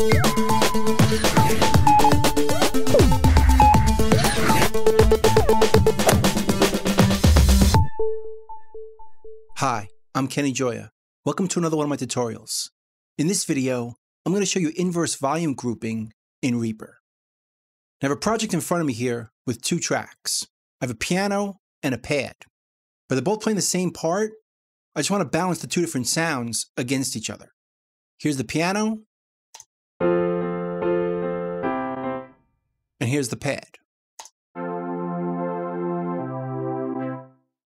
Hi, I'm Kenny Gioia. Welcome to another one of my tutorials. In this video, I'm going to show you inverse volume grouping in Reaper. I have a project in front of me here with two tracks. I have a piano and a pad. But they're both playing the same part. I just want to balance the two different sounds against each other. Here's the piano. And here's the pad.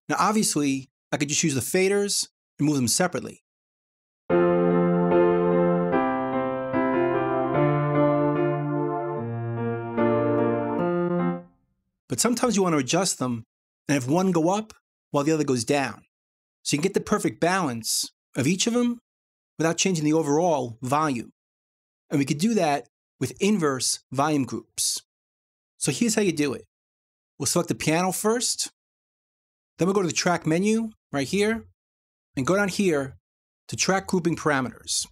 Now obviously, I could just use the faders and move them separately. But sometimes you want to adjust them and have one go up while the other goes down. So you can get the perfect balance of each of them without changing the overall volume. And we could do that with inverse volume groups. So here's how you do it. We'll select the piano first. Then we'll go to the track menu right here and go down here to track grouping parameters.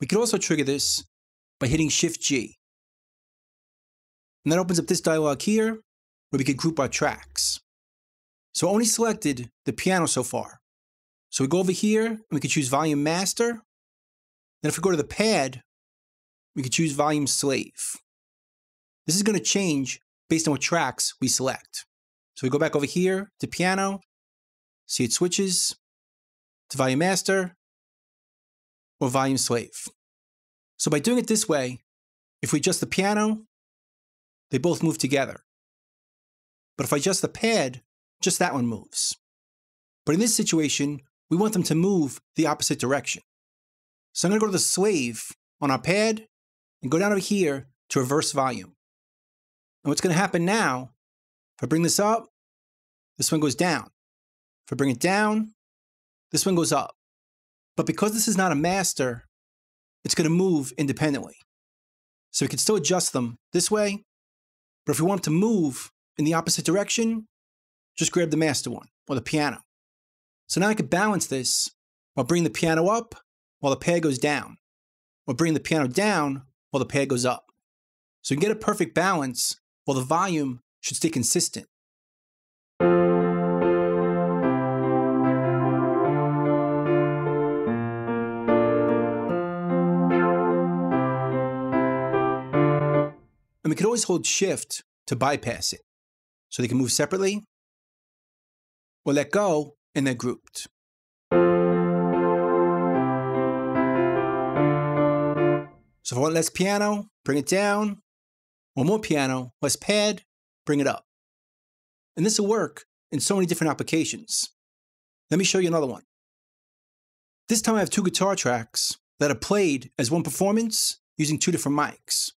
We could also trigger this by hitting Shift G. And that opens up this dialog here where we could group our tracks. So I only selected the piano so far. So we go over here and we can choose volume master. Then if we go to the pad, we can choose volume slave. This is going to change based on what tracks we select. So we go back over here to piano, see it switches to volume master or volume slave. So by doing it this way, if we adjust the piano, they both move together. But if I adjust the pad, just that one moves. But in this situation, we want them to move the opposite direction. So I'm going to go to the slave on our pad and go down over here to reverse volume. And what's going to happen now, if I bring this up, this one goes down. If I bring it down, this one goes up. But because this is not a master, it's going to move independently. So we can still adjust them this way, but if we want to move in the opposite direction, just grab the master one, or the piano. So now I could balance this while bringing the piano up while the pad goes down, or bring the piano down while the pad goes up. So you can get a perfect balance while the volume should stay consistent. And we could always hold shift to bypass it. So they can move separately or let go and they're grouped. So if I want less piano, bring it down. One more piano, less pad, bring it up. And this will work in so many different applications. Let me show you another one. This time I have two guitar tracks that are played as one performance using two different mics.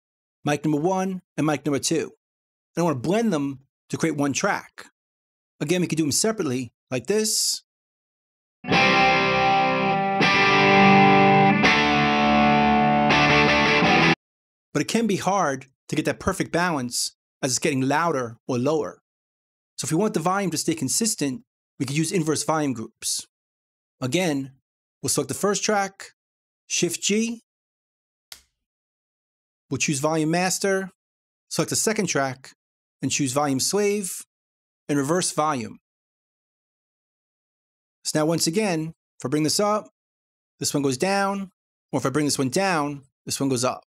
Mic number one and mic number two. And I want to blend them to create one track. Again, we could do them separately, like this. But it can be hard to get that perfect balance as it's getting louder or lower. So if we want the volume to stay consistent, we could use inverse volume groups. Again, we'll select the first track, Shift G. We'll choose volume master, select the second track, and choose volume slave and reverse volume. So now once again, if I bring this up, this one goes down, or if I bring this one down, this one goes up.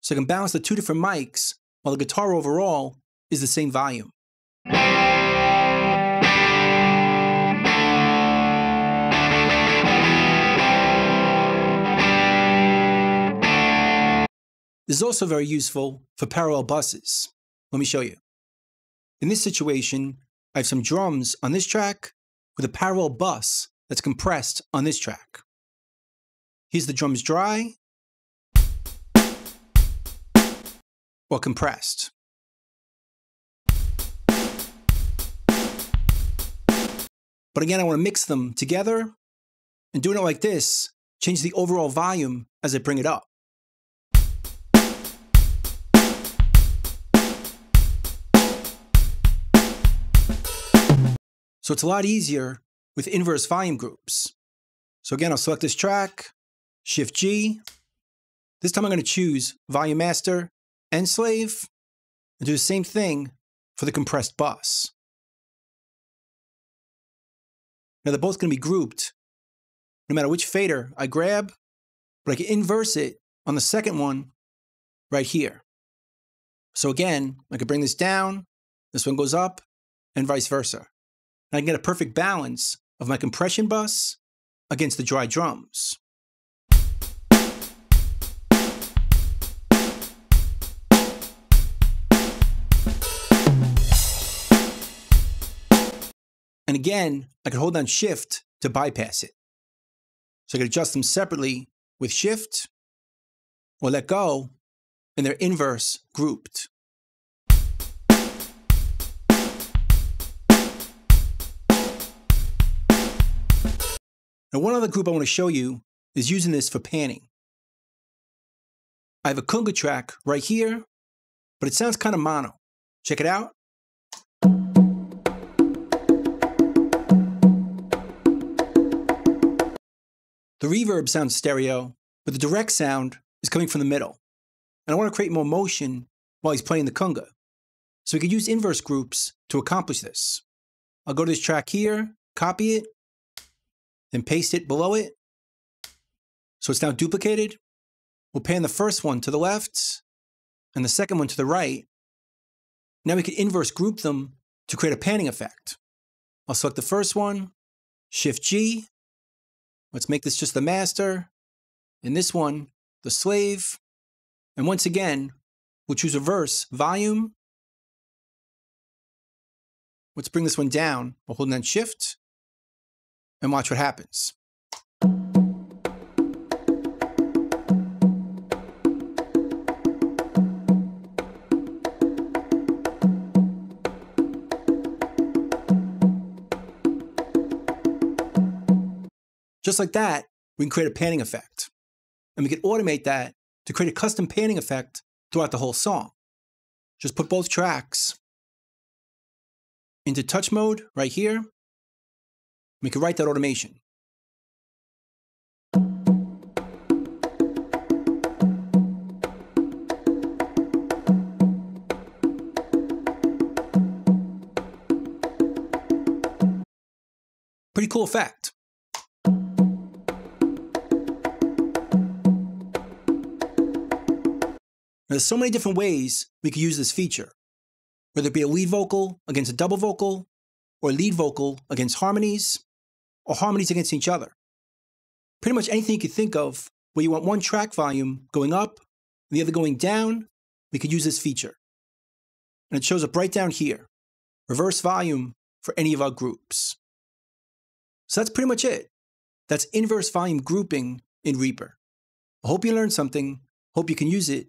So I can balance the two different mics while the guitar overall is the same volume. This is also very useful for parallel buses. Let me show you. In this situation, I have some drums on this track with a parallel bus that's compressed on this track. Here's the drums dry or compressed. But again, I want to mix them together and doing it like this, change the overall volume as I bring it up. So it's a lot easier with inverse volume groups. So again, I'll select this track, Shift G, This time I'm going to choose volume master and slave and do the same thing for the compressed bus. Now they're both going to be grouped no matter which fader I grab, but I can inverse it on the second one right here. So again, I could bring this down, this one goes up, and vice versa. And I can get a perfect balance of my compression bus against the dry drums. And again, I can hold down shift to bypass it. So I can adjust them separately with shift or let go, and they're inverse grouped. Now, one other group I want to show you is using this for panning. I have a conga track right here, but it sounds kind of mono. Check it out. The reverb sounds stereo, but the direct sound is coming from the middle. And I want to create more motion while he's playing the conga. So we could use inverse groups to accomplish this. I'll go to this track here, copy it, then paste it below it. So it's now duplicated. We'll pan the first one to the left and the second one to the right. Now we can inverse group them to create a panning effect. I'll select the first one, Shift G. Let's make this just the master. And this one, the slave. And once again, we'll choose a verse, volume. Let's bring this one down while holding down Shift and watch what happens. Just like that, we can create a panning effect. And we can automate that to create a custom panning effect throughout the whole song. Just put both tracks into touch mode right here we can write that automation. Pretty cool effect. There's so many different ways we could use this feature, whether it be a lead vocal against a double vocal, or lead vocal against harmonies, or harmonies against each other. Pretty much anything you could think of where you want one track volume going up the other going down, we could use this feature. And it shows up right down here, reverse volume for any of our groups. So that's pretty much it. That's inverse volume grouping in Reaper. I hope you learned something, hope you can use it,